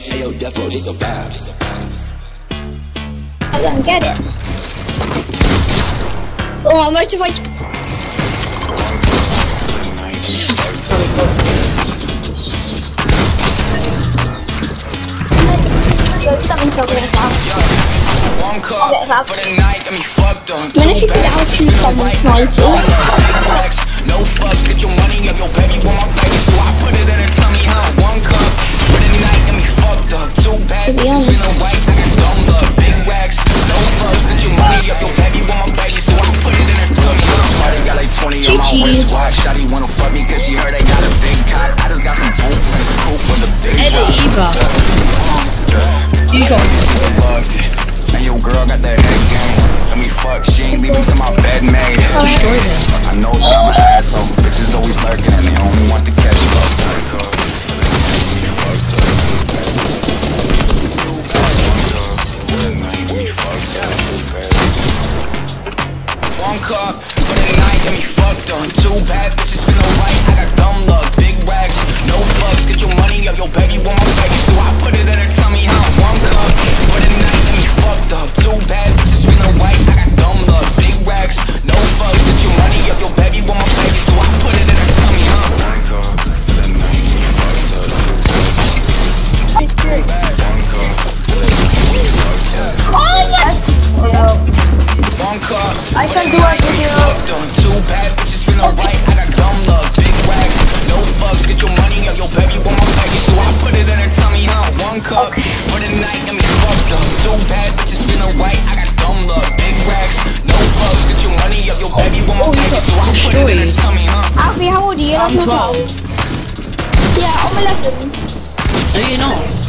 Hey yo, Defo, this a vibe. This a vibe. I don't get it. Oh, how much have I? There's something talking about. One cup Okay, Rob. for the night, got me fucked up. When if you could outshoot someone smoking? No fucks, get your money up, your baby want my baby, so I put it in her tummy, huh? Wristwatch. Shawty wanna fuck me 'cause she heard I got a big cock. I just got some booth in the coupe with a big shot. Eva. Ego. And your girl got that head game. And we fuck, she ain't leaving till my bed made. Oh, Destroyed. I know that I'm an asshole. Bitches always lurking and they only want to catch you. One cup for the night, me fucked up. Two bad bitches feeling right, I got dumb luck. Big racks, no fucks, get your money up. Your baby want my baby, so I put it in her tummy, huh? One cup for the night, got me fucked up. Two bad bitches feeling right, I got dumb luck. Big racks, no fucks, get your money up. Your baby want my baby, so I put it in her tummy, huh? One cup for the night, got me fucked up. One cup for the night, got me fucked up. One cup. I can do it with you. Fucked up, two bad bitches feeling right. I'm know. 12. Yeah, I'm 11. No, you're not.